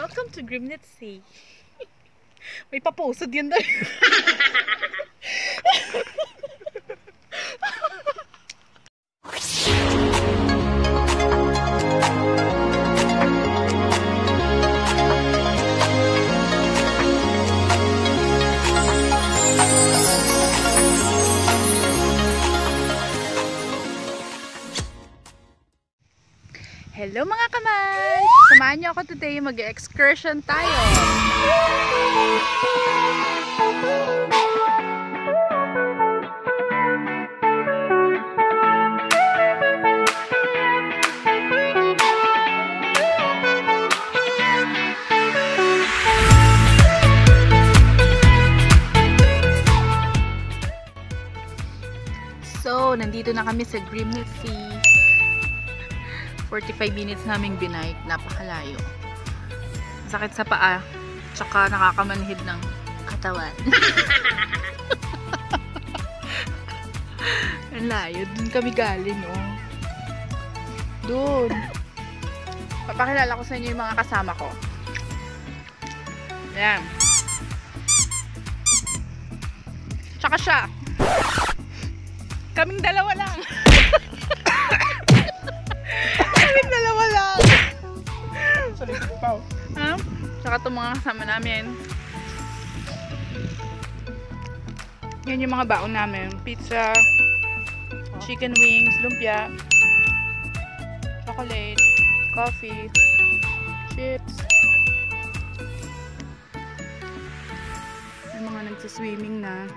Welcome to Grimnet Sea. May papusod yun doon. Hello mga kamay! Samahan niyo ako today, mag-excursion tayo. So, nandito na kami sa Grimnet Sea. 45 minutes naming binike. Napakalayo. Sakit sa paa. Tsaka nakakamanhid ng katawan. Ang layo. Doon kami galing, oh. Doon. Papakilala ko sa inyo yung mga kasama ko. Ayan. Tsaka siya. Kaming dalawa lang. Tsaka itong mga kasama namin. Yan yung mga baon namin. Pizza, chicken wings, lumpia, chocolate, coffee, chips. May mga nagsiswimming na.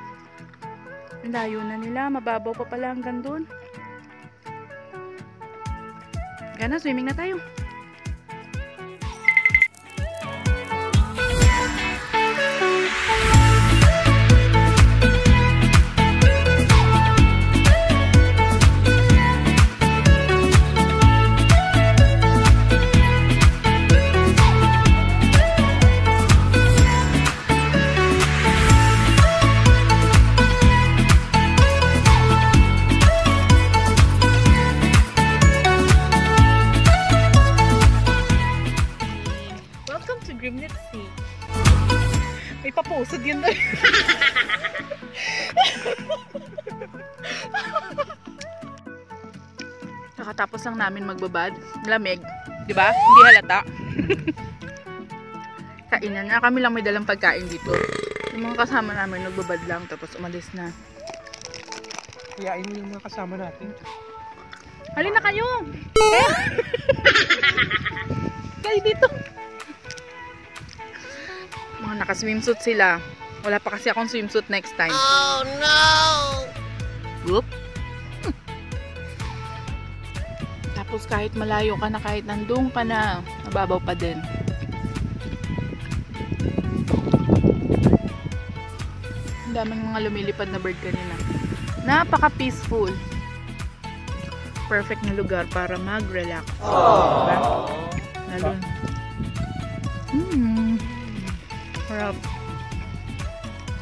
Layo na nila. Mababaw pa pala hanggang doon. Gana, swimming na tayo. Welcome to Grimnet Sea. May papusod yun doon. Nakatapos lang namin magbabad. Lamig. Di ba? Hindi halata. Kainan na. Kami lang may dalang pagkain dito. Yung mga kasama namin nagbabad lang tapos umalis na. Kayain mo yung mga kasama natin. Halina kayo! Eh? kayo dito! Mga naka-swimsuit sila. Wala pa kasi akong swimsuit next time. Oh no! Whoop! Hmm. Tapos kahit malayo ka na, kahit nandun ka na, nababaw pa din. Ang daming mga lumilipad na bird kanina. Napaka-peaceful perfect na lugar para mag-relax. Diba? Lalo. Mm. Harap.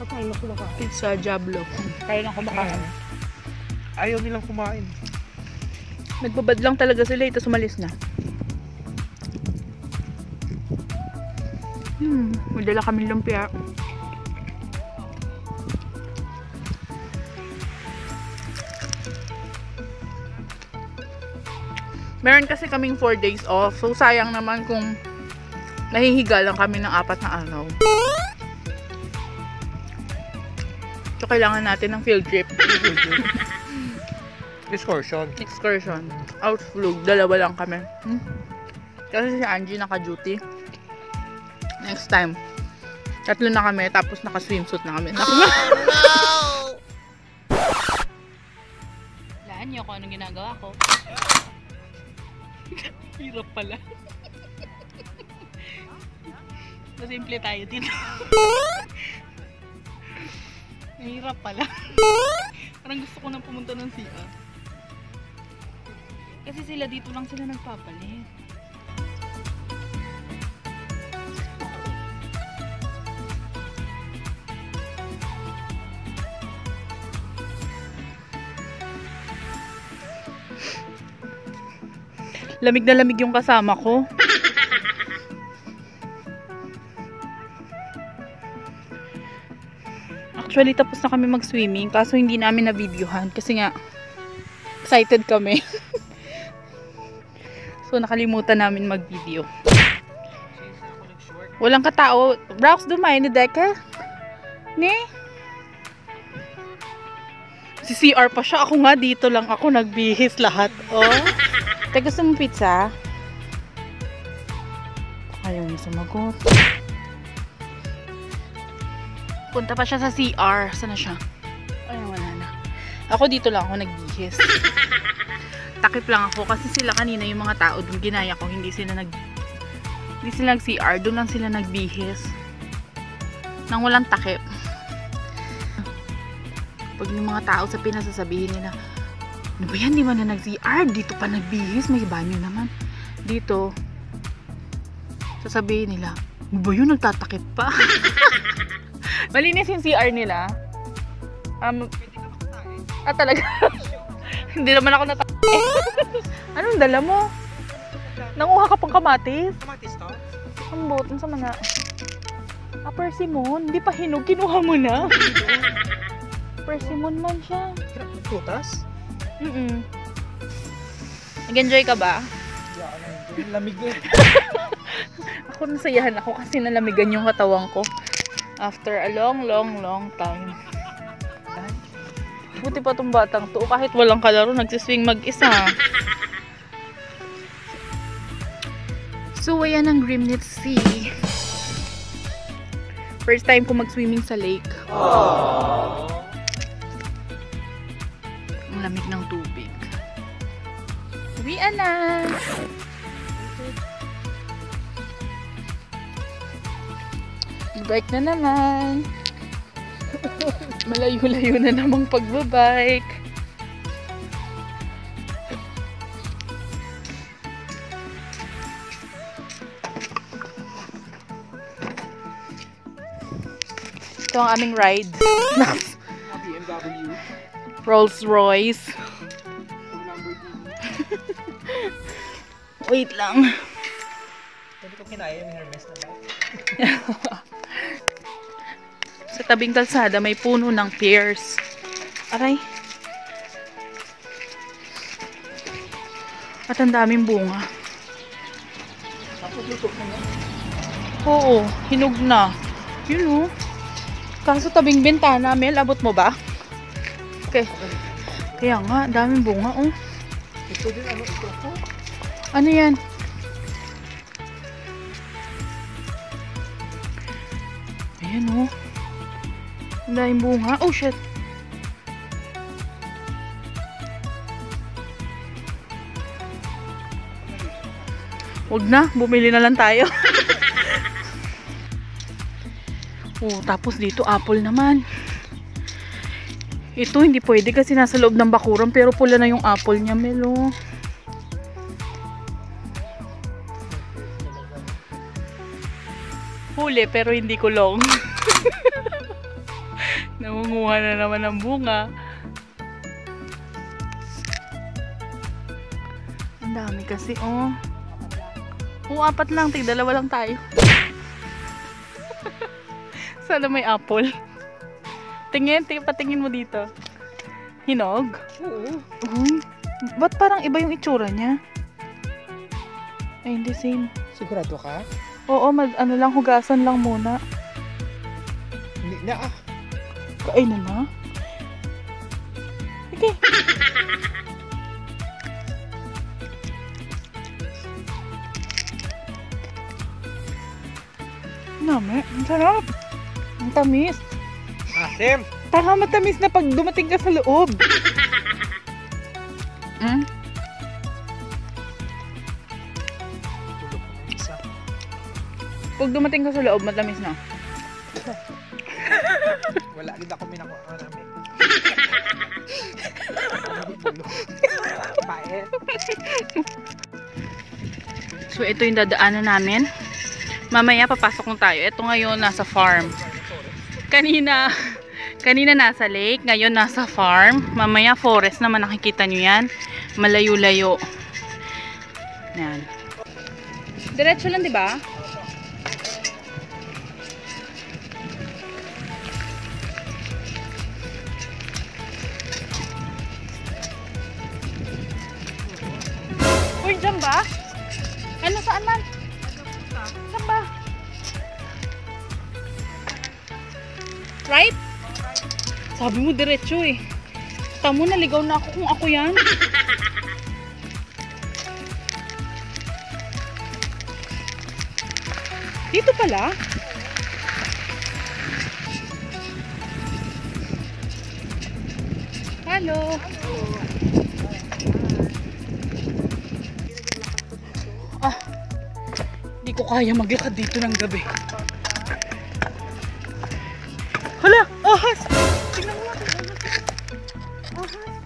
Kakain na kumakain. Pizza Jablo. Kaya na kumakain. Ayaw nilang kumain. Nagbabad lang talaga sila ito sumalis na. Hmm, may dala kaming lumpia. Meron kasi kaming 4 days off. So, sayang naman kung nahihiga lang kami ng apat na araw. So, kailangan natin ng field trip. Excursion. excursion, outflug, dalawa lang kami. Hmm? Kasi si Angie naka-duty. Next time, tatlo na kami, tapos naka-swimsuit na kami. Naku, no! Laan niyo kung anong ginagawa ko. Hirap pala. Simple tayo dito. Hirap pala. Parang gusto ko nang pumunta ng CR. Kasi sila dito lang sila nagpapalit. Lamig na lamig yung kasama ko. Actually, tapos na kami mag-swimming. Kaso hindi namin na-videohan. Kasi nga, excited kami. so, nakalimutan namin mag-video. Walang katao. Brox, dumay ni Deka. Ni? Si CR pa siya. Ako nga dito lang ako nagbihis lahat. Oh. Teka, gusto mo pizza? Ayaw niya sumagot. Punta pa siya sa CR. Sana siya? Ay, wala na. Ako dito lang ako nagbihis. Takip lang ako kasi sila kanina yung mga tao dun ginaya ko. Hindi sila nag hindi sila nag-CR. Doon lang sila nagbihis. Nang walang takip. Pag yung mga tao sa pinasasabihin nila, ano ba yan? Di ba na nag-CR? Dito pa nagbihis. May banyo naman. Dito, sasabihin nila, ano ba yun? Nagtatakip pa. Malinis yung CR nila. Um, ah, talaga? Hindi naman ako nata... Anong dala mo? Nanguha ka pang kamatis? Kamatis to? Ang boton sa mga... Ah, persimmon? Hindi pa hinog. Kinuha mo na. persimmon man siya. Putas? Mm-mm. Nag-enjoy ka ba? Yeah, lamig eh. Ako nasayahan ako kasi nalamigan yung katawan ko. After a long, long, long time. Buti pa tong batang to. Kahit walang kalaro, nagsiswing mag-isa. So, ayan ang Grimnit Sea. First time ko mag-swimming sa lake. Ang lamig ng tubig. Uwian na! Bike na naman. Malayo-layo na namang pagbabike. Ito ang aming ride. BMW. Rolls Royce. Wait lang. Hindi ko kinaya yung Hermes na bike. Tabing kalsada may puno ng pears. Aray. At ang daming bunga. Oo, hinog na. Yun oh. Kaso tabing bintana, Mel, abot mo ba? Okay. Kaya nga, daming bunga oh. Ito din ano, ito. Ano yan? Ayan oh. Daming bunga. Oh shit. Huwag na, bumili na lang tayo. oh, tapos dito apple naman. Ito hindi pwede kasi nasa loob ng bakuran pero pula na yung apple niya, Melo. Huli pero hindi kulong. Namunguha na naman ng bunga. Ang dami kasi, oh. Oo, apat lang. Tig, dalawa lang tayo. Sana may apple. Tingin, tingin, patingin mo dito. Hinog? Oo. Uy, ba't parang iba yung itsura niya? Ay, hindi same. Sigurado ka? Oo, mag, ano lang, hugasan lang muna. Hindi na ah. Kainan na? Okay. Nami, ang sarap. Ang tamis. Asim! Tanga matamis na pag dumating ka sa loob. Mm? Isa. Pag dumating ka sa loob, matamis na. Wala din ako minakuha namin. Paet. So, ito yung dadaanan namin. Mamaya, papasok na tayo. Ito ngayon, nasa farm. Kanina, kanina nasa lake. Ngayon, nasa farm. Mamaya, forest naman. Nakikita nyo yan. Malayo-layo. Yan. Diretso lang, di ba? Sabi mo diretso eh. Tamo, naligaw na ako kung ako yan. Dito pala? Hello. Ah, di ko kaya maglakad dito ng gabi. Hala, ahas! Tingnan mo natin, ahas. Ahas.